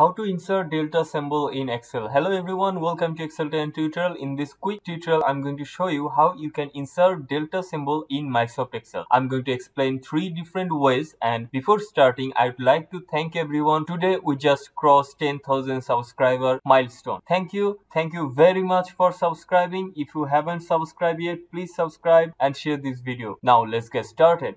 How to insert delta symbol in Excel. Hello everyone, welcome to Excel 10 tutorial. In this quick tutorial, I'm going to show you how you can insert delta symbol in Microsoft Excel. I'm going to explain three different ways and before starting, I'd like to thank everyone. Today we just crossed 10,000 subscriber milestone. Thank you. Thank you very much for subscribing. If you haven't subscribed yet, please subscribe and share this video. Now let's get started.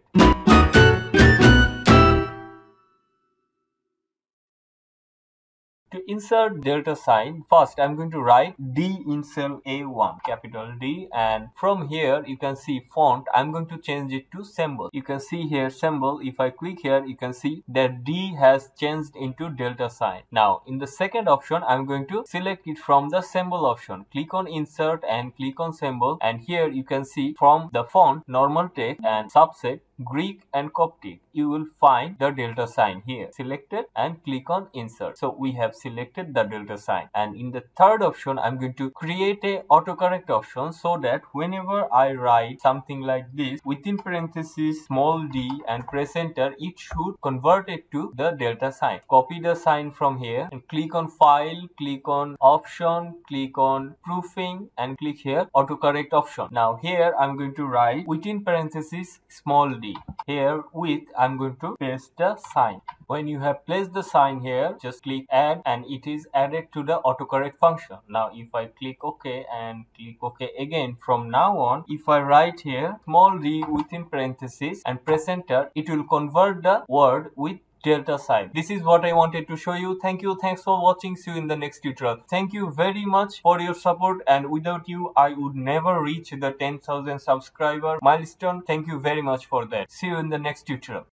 To insert delta sign, first I'm going to write D in cell A1, capital D and from here you can see font, I'm going to change it to symbol. You can see here symbol, if I click here you can see that D has changed into delta sign. Now in the second option I'm going to select it from the symbol option. Click on insert and click on symbol and here you can see from the font normal text and subset Greek and Coptic, you will find the delta sign here. Select it and click on insert. So we have selected the delta sign. And in the third option, I'm going to create a autocorrect option so that whenever I write something like this, within parentheses, small d and press enter, it should convert it to the delta sign. Copy the sign from here and click on file, click on option, click on proofing and click here autocorrect option. Now here I'm going to write within parentheses small d here with i'm going to paste the sign. When you have placed the sign here just click add and it is added to the autocorrect function. Now if i click ok and click ok again from now on if i write here small d within parenthesis and press enter it will convert the word with delta sign. This is what I wanted to show you. Thank you. Thanks for watching. See you in the next tutorial. Thank you very much for your support and without you I would never reach the 10,000 subscriber milestone. Thank you very much for that. See you in the next tutorial.